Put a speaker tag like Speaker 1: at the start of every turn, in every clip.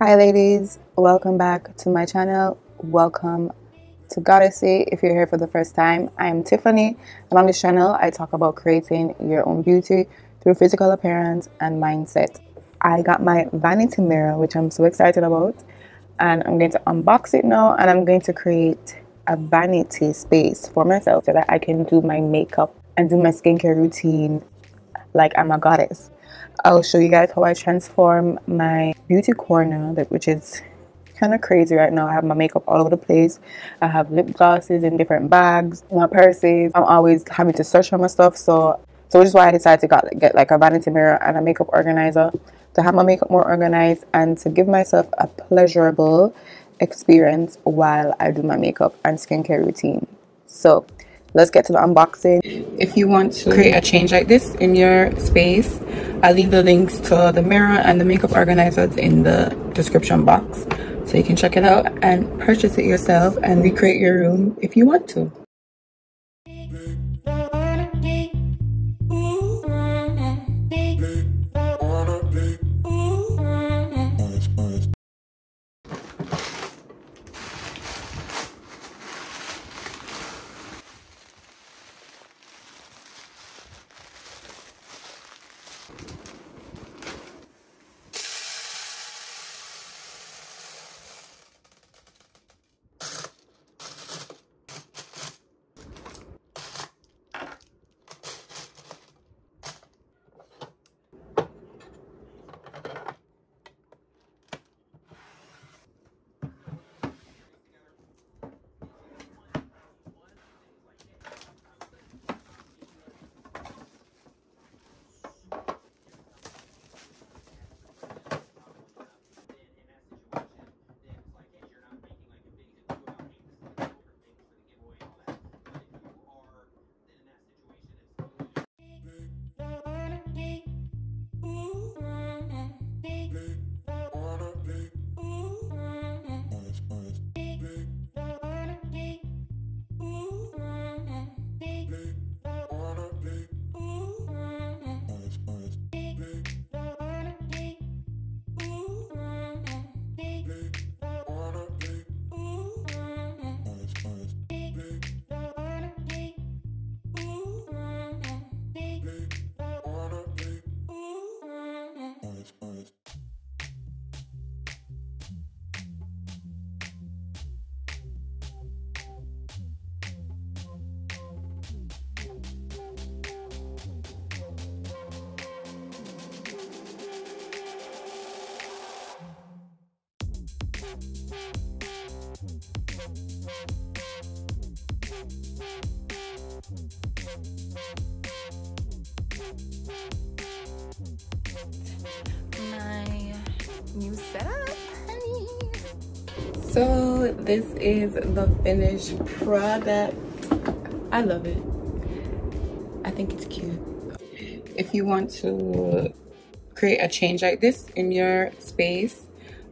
Speaker 1: Hi ladies, welcome back to my channel. Welcome to Goddessie. If you're here for the first time, I'm Tiffany and on this channel I talk about creating your own beauty through physical appearance and mindset. I got my vanity mirror which I'm so excited about and I'm going to unbox it now and I'm going to create a vanity space for myself so that I can do my makeup and do my skincare routine like I'm a goddess. I'll show you guys how I transform my beauty corner, which is kind of crazy right now. I have my makeup all over the place. I have lip glosses in different bags, my purses. I'm always having to search for my stuff. So, so which is why I decided to get, get like a vanity mirror and a makeup organizer to have my makeup more organized and to give myself a pleasurable experience while I do my makeup and skincare routine. So let's get to the unboxing. If you want to create a change like this in your space, I'll leave the links to the mirror and the makeup organizers in the description box. So you can check it out and purchase it yourself and recreate your room if you want to. My new setup, honey. So this is the finished product. I love it. I think it's cute. If you want to create a change like this in your space,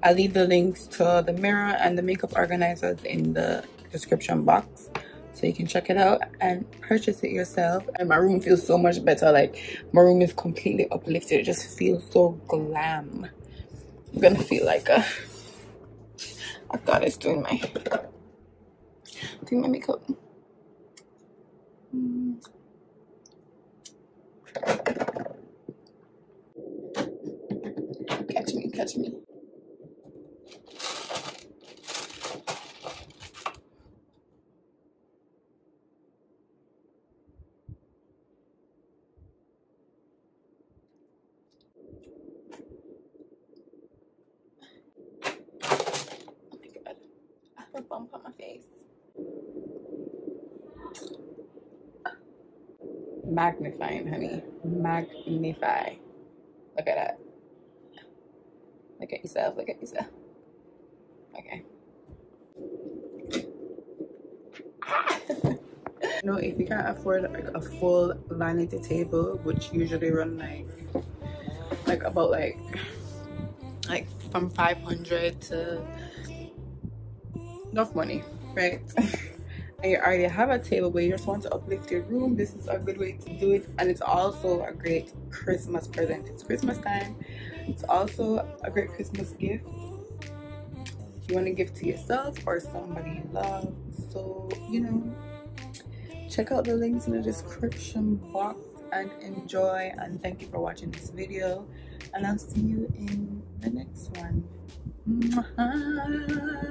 Speaker 1: I'll leave the links to the mirror and the makeup organizers in the description box so you can check it out and purchase it yourself. And my room feels so much better. Like my room is completely uplifted. It just feels so glam. I'm gonna feel like a i thought it's doing my doing my makeup. Mm. catch me catch me bump on my face. Magnifying, honey. Magnify. Look at that. Look at yourself. Look at yourself. Okay. know, if you can't afford like a full vanity table, which usually run like like about like like from 500 to enough money, right? and you already have a table but you just want to uplift your room, this is a good way to do it. And it's also a great Christmas present. It's Christmas time. It's also a great Christmas gift. You want to give to yourself or somebody you love. So, you know, check out the links in the description box and enjoy. And thank you for watching this video. And I'll see you in the next one. Mwah.